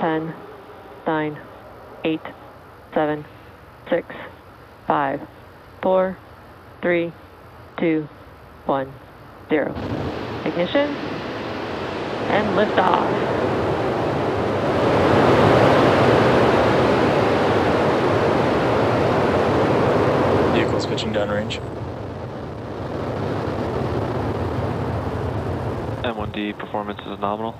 10, 9, 8, 7, 6, 5, 4, 3, 2, 1, 0. Ignition and liftoff. Vehicle switching downrange. M1D performance is nominal.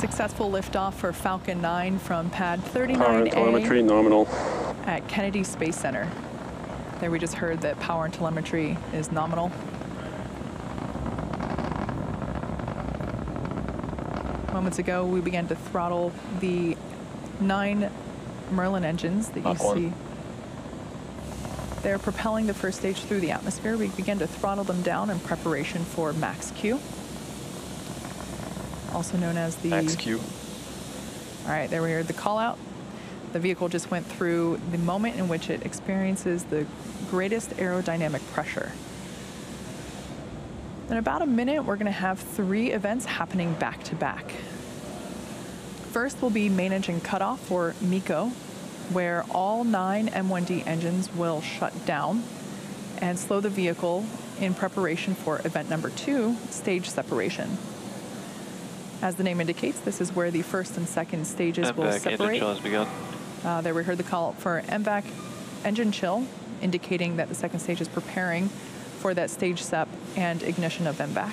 Successful liftoff for Falcon 9 from pad Power and telemetry 39A nominal. at Kennedy Space Center. There we just heard that power and telemetry is nominal. Moments ago, we began to throttle the nine Merlin engines that you see. They're propelling the first stage through the atmosphere. We began to throttle them down in preparation for max Q, also known as the Max Q. all right, there we heard the call out. The vehicle just went through the moment in which it experiences the greatest aerodynamic pressure. In about a minute, we're going to have three events happening back to back. First will be main engine cutoff, or MECO, where all nine M1D engines will shut down and slow the vehicle in preparation for event number two, stage separation. As the name indicates, this is where the first and second stages will MVAC engine separate. chill has begun. Uh, there we heard the call for MVAC engine chill, indicating that the second stage is preparing for that stage sep and ignition of MVAC.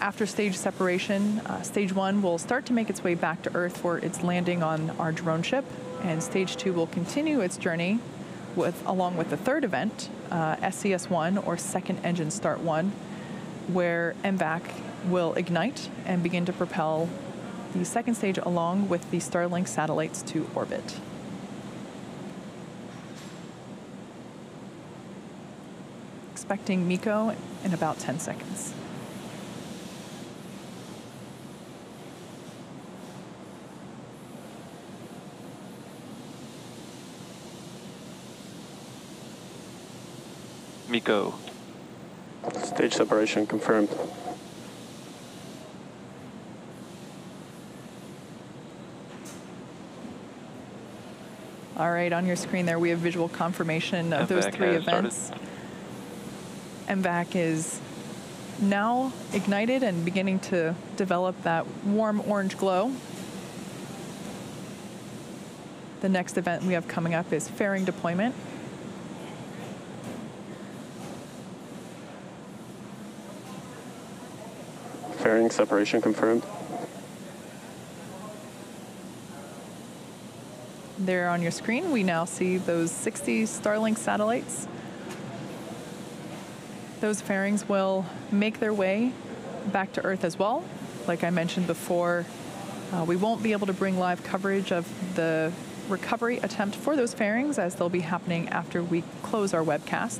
After stage separation, uh, stage one will start to make its way back to Earth for its landing on our drone ship, and stage two will continue its journey with, along with the third event, uh, SES1 or second engine start one, where MVAC will ignite and begin to propel the second stage along with the Starlink satellites to orbit. Expecting MECO in about 10 seconds. MECO. Stage separation confirmed. All right, on your screen there, we have visual confirmation of those three has started. events. MVAC is now ignited and beginning to develop that warm orange glow. The next event we have coming up is fairing deployment. Fairing separation confirmed. There on your screen, we now see those 60 Starlink satellites. Those fairings will make their way back to Earth as well. Like I mentioned before, uh, we won't be able to bring live coverage of the recovery attempt for those fairings as they'll be happening after we close our webcast.